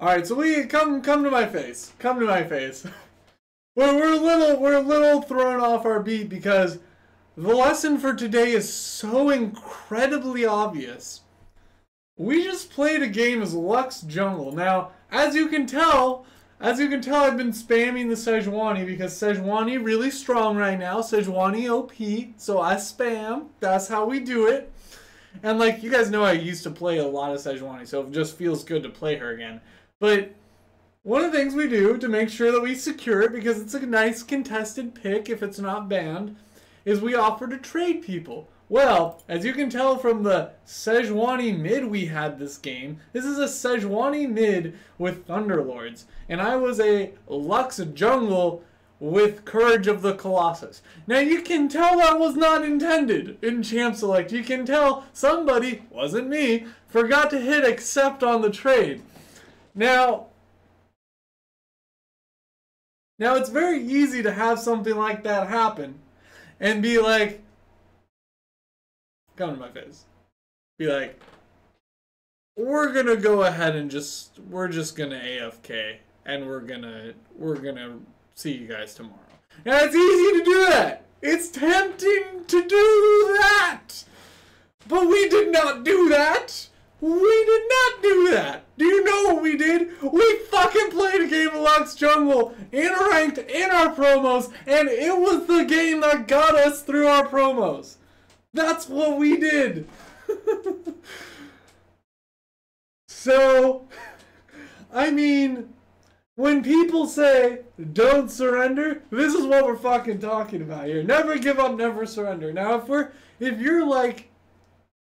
All right, so we come come to my face. Come to my face. we're we're a little we're a little thrown off our beat because the lesson for today is so incredibly obvious. We just played a game as Lux Jungle. Now, as you can tell, as you can tell, I've been spamming the Sejuani because Sejuani really strong right now. Sejuani OP, so I spam. That's how we do it. And like you guys know, I used to play a lot of Sejuani, so it just feels good to play her again. But one of the things we do to make sure that we secure it, because it's a nice contested pick if it's not banned, is we offer to trade people. Well, as you can tell from the Sejuani mid we had this game, this is a Sejuani mid with Thunderlords, and I was a Lux jungle with Courage of the Colossus. Now you can tell that was not intended in Champ Select. You can tell somebody, wasn't me, forgot to hit accept on the trade. Now, now it's very easy to have something like that happen and be like, come to my face. Be like, we're gonna go ahead and just we're just gonna AFK and we're gonna we're gonna see you guys tomorrow. Now it's easy to do that. It's tempting to do that. But we did not do that. We did not do that. Do you know what we did? We fucking played a game of Lux Jungle in ranked in our promos, and it was the game that got us through our promos. That's what we did. so, I mean, when people say don't surrender, this is what we're fucking talking about here. Never give up, never surrender. Now, if we're if you're like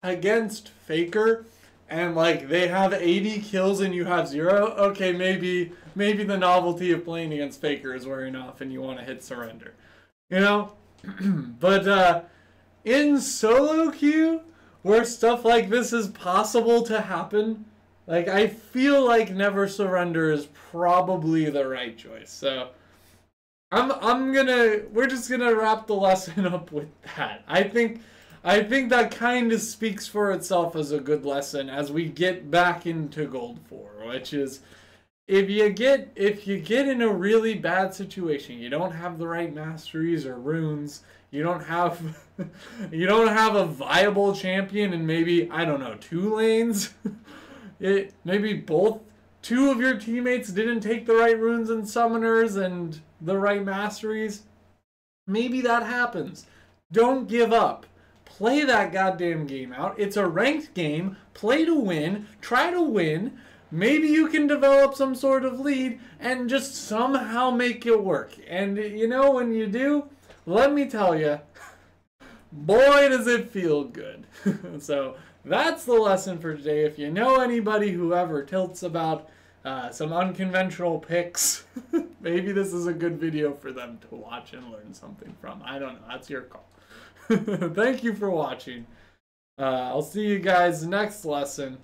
against Faker and like they have 80 kills and you have zero, okay, maybe maybe the novelty of playing against Faker is wearing off and you want to hit surrender. You know? but uh in solo queue where stuff like this is possible to happen, like I feel like never surrender is probably the right choice. So I'm I'm gonna we're just gonna wrap the lesson up with that. I think I think that kind of speaks for itself as a good lesson as we get back into Gold 4, which is if you get if you get in a really bad situation, you don't have the right masteries or runes, you don't have you don't have a viable champion in maybe I don't know two lanes. it maybe both two of your teammates didn't take the right runes and summoners and the right masteries. Maybe that happens. Don't give up. Play that goddamn game out. It's a ranked game. Play to win. Try to win. Maybe you can develop some sort of lead and just somehow make it work. And you know, when you do, let me tell you, boy, does it feel good. so that's the lesson for today. If you know anybody who ever tilts about uh, some unconventional picks, maybe this is a good video for them to watch and learn something from. I don't know. That's your call. Thank you for watching. Uh, I'll see you guys next lesson.